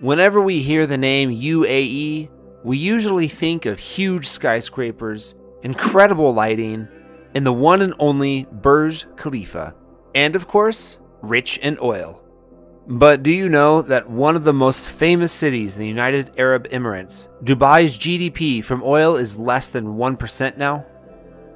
Whenever we hear the name UAE, we usually think of huge skyscrapers, incredible lighting, and the one and only Burj Khalifa. And of course, rich in oil. But do you know that one of the most famous cities in the United Arab Emirates, Dubai's GDP from oil is less than 1% now?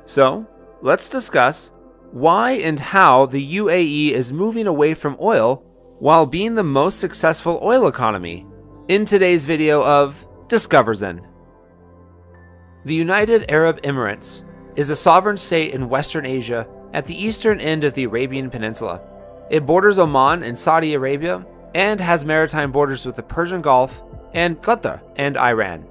So, let's discuss why and how the UAE is moving away from oil while being the most successful oil economy in today's video of Discover Zen. The United Arab Emirates is a sovereign state in Western Asia at the eastern end of the Arabian Peninsula. It borders Oman and Saudi Arabia and has maritime borders with the Persian Gulf and Qatar and Iran.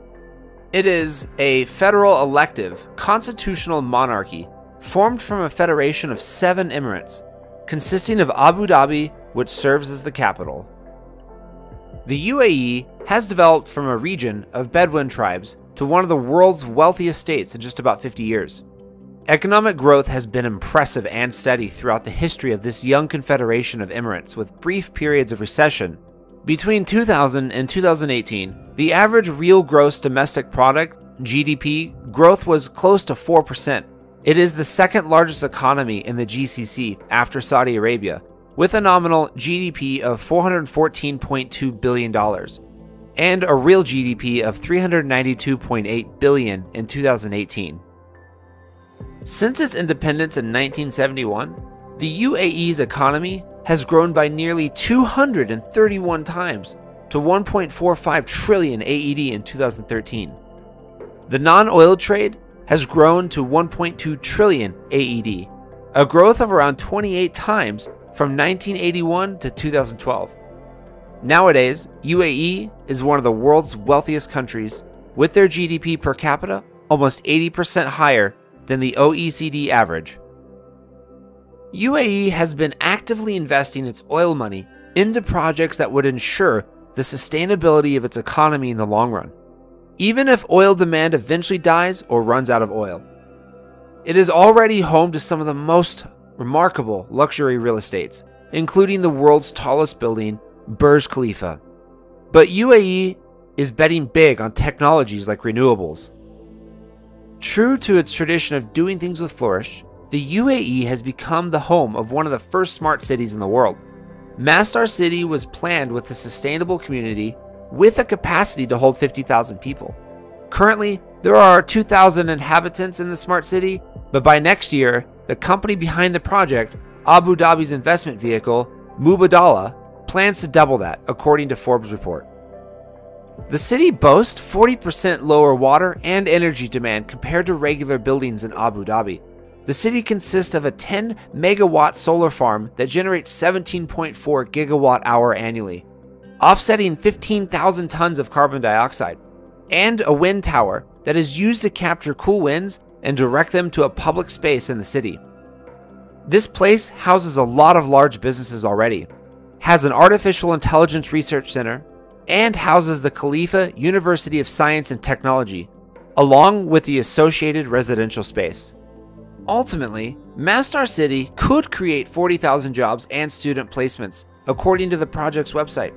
It is a federal elective constitutional monarchy formed from a federation of seven emirates, consisting of Abu Dhabi, which serves as the capital. The UAE has developed from a region of Bedouin tribes to one of the world's wealthiest states in just about 50 years. Economic growth has been impressive and steady throughout the history of this young confederation of Emirates with brief periods of recession. Between 2000 and 2018, the average real gross domestic product, GDP, growth was close to 4%. It is the second largest economy in the GCC after Saudi Arabia, with a nominal GDP of $414.2 billion and a real GDP of 392.8 billion in 2018. Since its independence in 1971, the UAE's economy has grown by nearly 231 times to 1.45 trillion AED in 2013. The non-oil trade has grown to 1.2 trillion AED, a growth of around 28 times from 1981 to 2012. Nowadays, UAE is one of the world's wealthiest countries, with their GDP per capita almost 80% higher than the OECD average. UAE has been actively investing its oil money into projects that would ensure the sustainability of its economy in the long run, even if oil demand eventually dies or runs out of oil. It is already home to some of the most remarkable luxury real estates, including the world's tallest building, Burj Khalifa. But UAE is betting big on technologies like renewables, True to its tradition of doing things with flourish, the UAE has become the home of one of the first smart cities in the world. Masdar City was planned with a sustainable community with a capacity to hold 50,000 people. Currently, there are 2,000 inhabitants in the smart city, but by next year, the company behind the project, Abu Dhabi's investment vehicle, Mubadala, plans to double that, according to Forbes report. The city boasts 40% lower water and energy demand compared to regular buildings in Abu Dhabi. The city consists of a 10 megawatt solar farm that generates 17.4 gigawatt hour annually, offsetting 15,000 tons of carbon dioxide, and a wind tower that is used to capture cool winds and direct them to a public space in the city. This place houses a lot of large businesses already, has an artificial intelligence research center, and houses the Khalifa University of Science and Technology, along with the associated residential space. Ultimately, Masdar City could create 40,000 jobs and student placements, according to the project's website.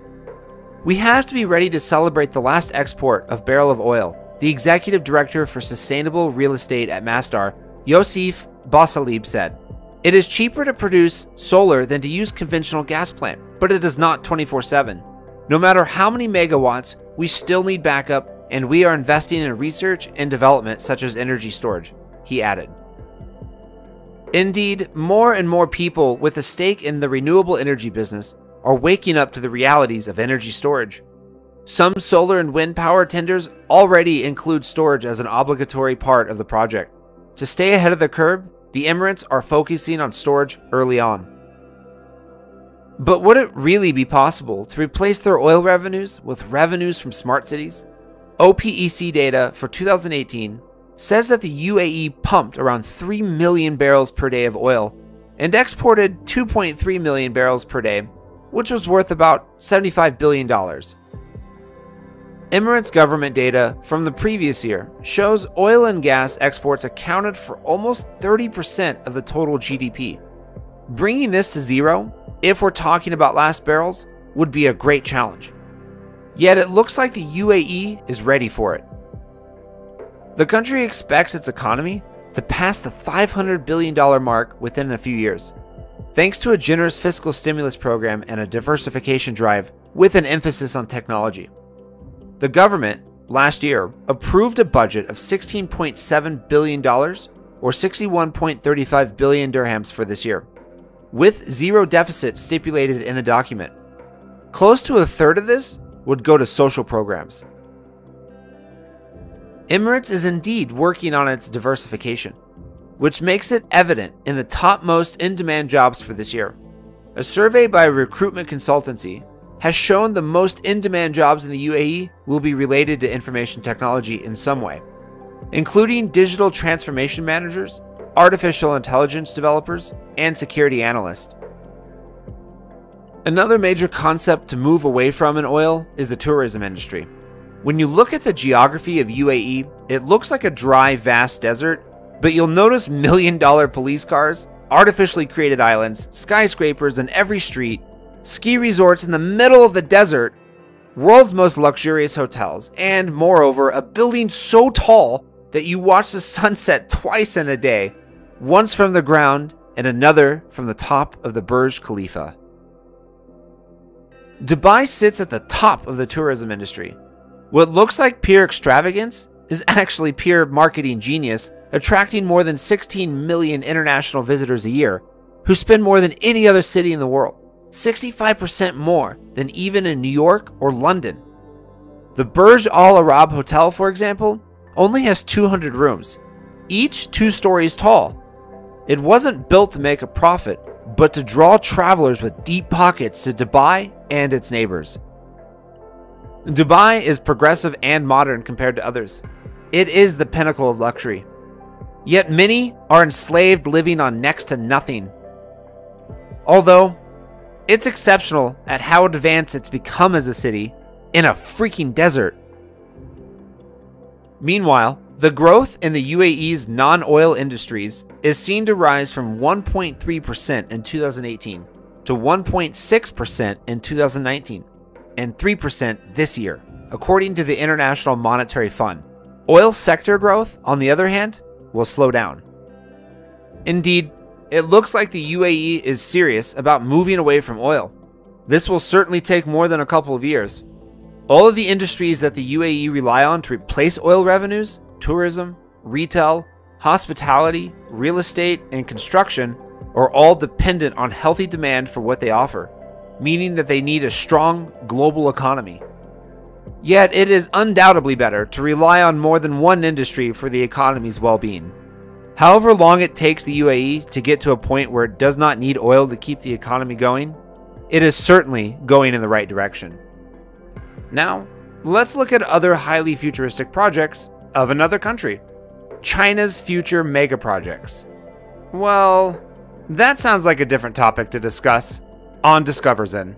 We have to be ready to celebrate the last export of barrel of oil, the executive director for sustainable real estate at Masdar, Yosif Basalib said. It is cheaper to produce solar than to use conventional gas plant, but it is not 24 7. No matter how many megawatts, we still need backup, and we are investing in research and development such as energy storage, he added. Indeed, more and more people with a stake in the renewable energy business are waking up to the realities of energy storage. Some solar and wind power tenders already include storage as an obligatory part of the project. To stay ahead of the curve, the Emirates are focusing on storage early on. But would it really be possible to replace their oil revenues with revenues from smart cities? OPEC data for 2018 says that the UAE pumped around 3 million barrels per day of oil and exported 2.3 million barrels per day, which was worth about $75 billion. Emirates government data from the previous year shows oil and gas exports accounted for almost 30% of the total GDP. Bringing this to zero if we're talking about last barrels, would be a great challenge. Yet it looks like the UAE is ready for it. The country expects its economy to pass the $500 billion mark within a few years, thanks to a generous fiscal stimulus program and a diversification drive with an emphasis on technology. The government, last year, approved a budget of $16.7 billion or 61.35 billion dirhams for this year, with zero deficit stipulated in the document. Close to a third of this would go to social programs. Emirates is indeed working on its diversification, which makes it evident in the topmost in demand jobs for this year. A survey by recruitment consultancy has shown the most in demand jobs in the UAE will be related to information technology in some way including digital transformation managers, artificial intelligence developers, and security analysts. Another major concept to move away from in oil is the tourism industry. When you look at the geography of UAE, it looks like a dry, vast desert, but you'll notice million dollar police cars, artificially created islands, skyscrapers in every street, ski resorts in the middle of the desert, world's most luxurious hotels, and moreover, a building so tall that you watch the sunset twice in a day, once from the ground and another from the top of the Burj Khalifa. Dubai sits at the top of the tourism industry. What looks like pure extravagance is actually pure marketing genius, attracting more than 16 million international visitors a year who spend more than any other city in the world, 65% more than even in New York or London. The Burj Al Arab Hotel, for example, only has 200 rooms, each two stories tall. It wasn't built to make a profit, but to draw travelers with deep pockets to Dubai and its neighbors. Dubai is progressive and modern compared to others. It is the pinnacle of luxury. Yet many are enslaved living on next to nothing. Although, it's exceptional at how advanced it's become as a city in a freaking desert. Meanwhile, the growth in the UAE's non oil industries is seen to rise from 1.3% in 2018 to 1.6% in 2019 and 3% this year, according to the International Monetary Fund. Oil sector growth, on the other hand, will slow down. Indeed, it looks like the UAE is serious about moving away from oil. This will certainly take more than a couple of years, all of the industries that the UAE rely on to replace oil revenues tourism, retail, hospitality, real estate, and construction are all dependent on healthy demand for what they offer, meaning that they need a strong global economy. Yet, it is undoubtedly better to rely on more than one industry for the economy's well being. However long it takes the UAE to get to a point where it does not need oil to keep the economy going, it is certainly going in the right direction. Now, let's look at other highly futuristic projects of another country China's future mega projects. Well, that sounds like a different topic to discuss on Discover Zen.